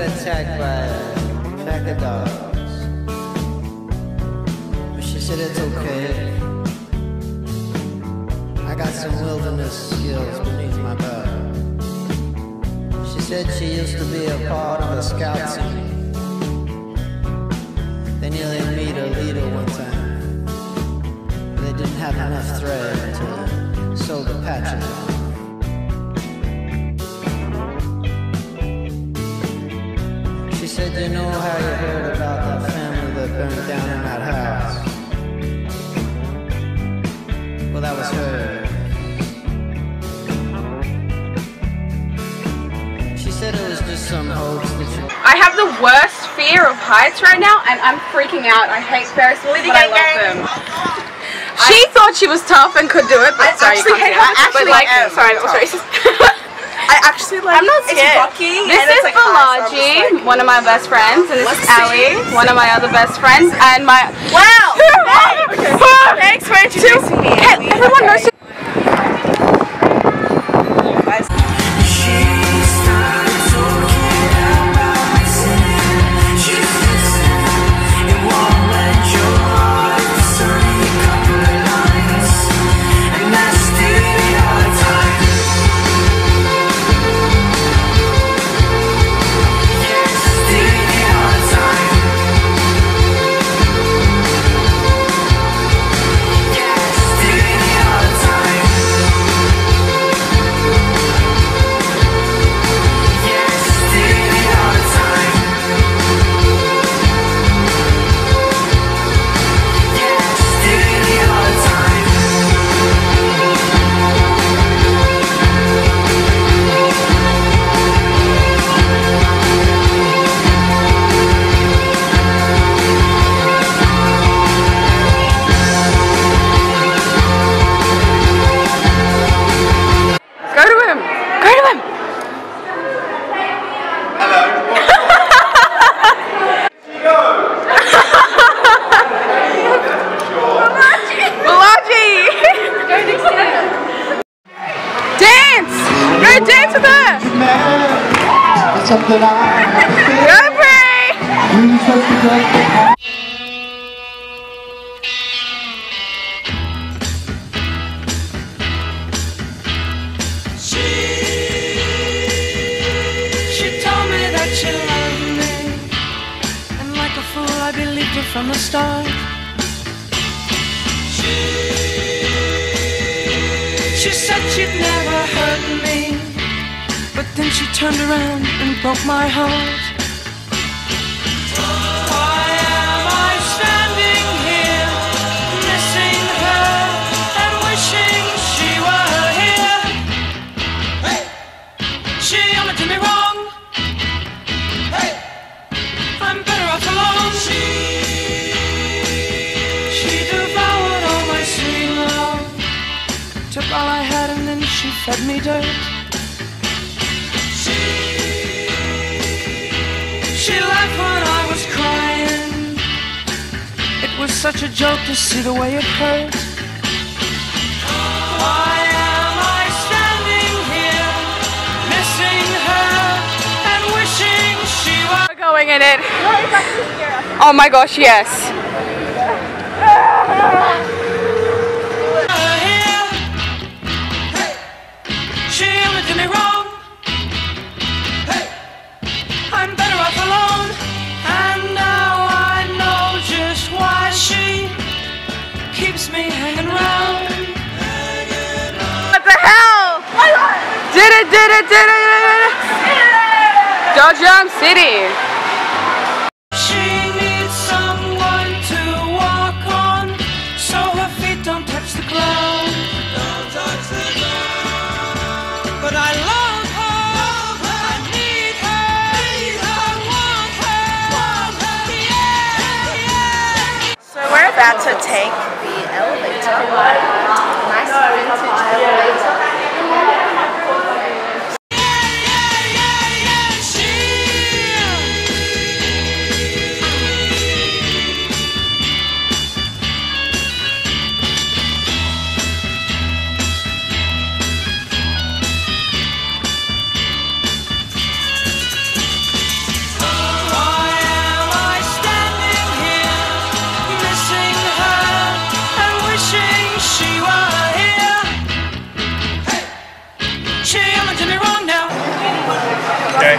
attacked by a pack of dogs. But she said it's okay. I got some wilderness skills beneath my belt. She said she used to be a part of a scout team. They nearly meet a leader one time. They didn't have enough thread to sew the patches on. Said, you know how you heard about that family that burned down in that house? Well, that was her. She said it was just some hoax that you... I have the worst fear of heights right now, and I'm freaking out. I hate Ferris wheels, but I love them. She thought she was tough and could do it, but I sorry, you actually can't hate do it. heights, But actually like, am sorry, that was racist. I actually like I'm not scared. This is like high, so I'm just Balaji, like, one of my best friends, and this is Let's. Ali, one of my other best friends, and my Wow! Thanks for introducing me. Everyone knows. Fool, I believed her from the start. She, she said she'd never hurt me, but then she turned around broke my heart. Why am I standing here, missing her and wishing she were here? She only did me wrong. Hey, I'm better off alone. She, she devoured all my sweet love. Took all I had and then she fed me dirt. Such a joke to see the way it hurt. Why am I standing here, missing her and wishing she were? We're going in it. Oh my gosh, yes. she only did me wrong. What the hell? Did it, did it, did it, did it. Dodgem City. To take the elevator. Nice elevator.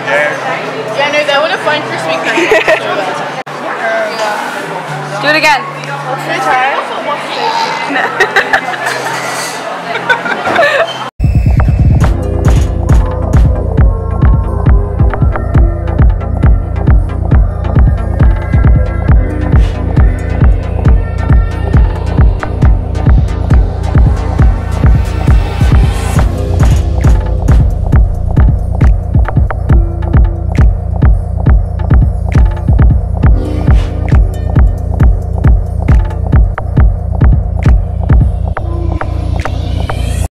Yeah, no, that would have fun for me. Do it again. Should I try?